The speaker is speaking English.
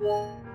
Bye.